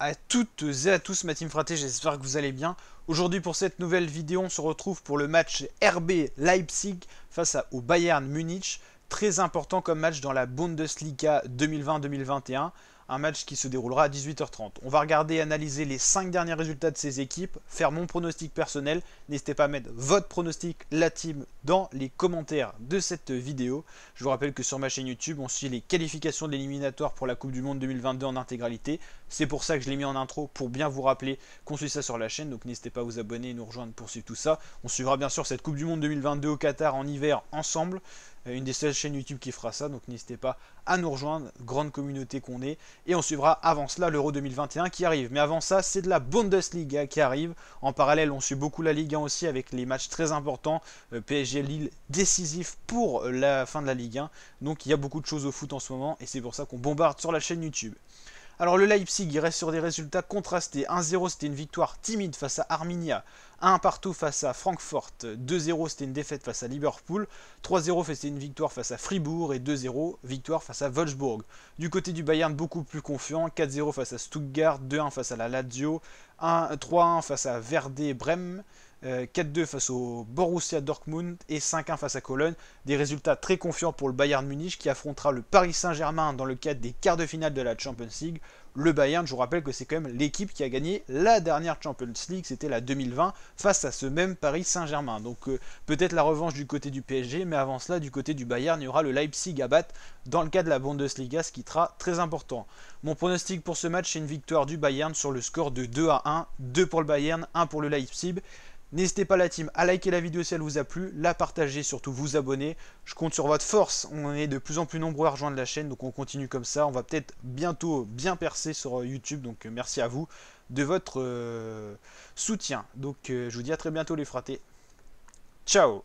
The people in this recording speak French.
à toutes et à tous ma team fraté, j'espère que vous allez bien. Aujourd'hui pour cette nouvelle vidéo, on se retrouve pour le match RB Leipzig face au Bayern Munich. Très important comme match dans la Bundesliga 2020-2021 un match qui se déroulera à 18h30. On va regarder et analyser les 5 derniers résultats de ces équipes, faire mon pronostic personnel. N'hésitez pas à mettre votre pronostic, la team, dans les commentaires de cette vidéo. Je vous rappelle que sur ma chaîne YouTube, on suit les qualifications de l'éliminatoire pour la Coupe du Monde 2022 en intégralité. C'est pour ça que je l'ai mis en intro, pour bien vous rappeler qu'on suit ça sur la chaîne. Donc n'hésitez pas à vous abonner et nous rejoindre pour suivre tout ça. On suivra bien sûr cette Coupe du Monde 2022 au Qatar en hiver ensemble. Euh, une des seules chaînes YouTube qui fera ça, donc n'hésitez pas à nous rejoindre, grande communauté qu'on est. Et on suivra avant cela l'Euro 2021 qui arrive. Mais avant ça, c'est de la Bundesliga qui arrive. En parallèle, on suit beaucoup la Ligue 1 aussi avec les matchs très importants. Euh, PSG Lille décisif pour la fin de la Ligue 1. Donc il y a beaucoup de choses au foot en ce moment et c'est pour ça qu'on bombarde sur la chaîne YouTube. Alors le Leipzig, il reste sur des résultats contrastés. 1-0, c'était une victoire timide face à Arminia. 1 partout face à Francfort. 2-0, c'était une défaite face à Liverpool. 3-0, c'était une victoire face à Fribourg. Et 2-0, victoire face à Wolfsburg. Du côté du Bayern, beaucoup plus confiant. 4-0 face à Stuttgart. 2-1 face à la Lazio. 3-1 face à Verde Brême. 4-2 euh, face au Borussia Dortmund et 5-1 face à Cologne. Des résultats très confiants pour le Bayern Munich qui affrontera le Paris Saint-Germain dans le cadre des quarts de finale de la Champions League. Le Bayern, je vous rappelle que c'est quand même l'équipe qui a gagné la dernière Champions League, c'était la 2020, face à ce même Paris Saint-Germain. Donc euh, peut-être la revanche du côté du PSG, mais avant cela, du côté du Bayern, il y aura le Leipzig à battre dans le cas de la Bundesliga, ce qui sera très important. Mon pronostic pour ce match, c'est une victoire du Bayern sur le score de 2 à 1, 2 pour le Bayern, 1 pour le Leipzig. N'hésitez pas la team à liker la vidéo si elle vous a plu, la partager, surtout vous abonner. Je compte sur votre force, on est de plus en plus nombreux à rejoindre la chaîne, donc on continue comme ça. On va peut-être bientôt bien percer sur YouTube, donc euh, merci à vous de votre euh, soutien. Donc euh, je vous dis à très bientôt les fratés. Ciao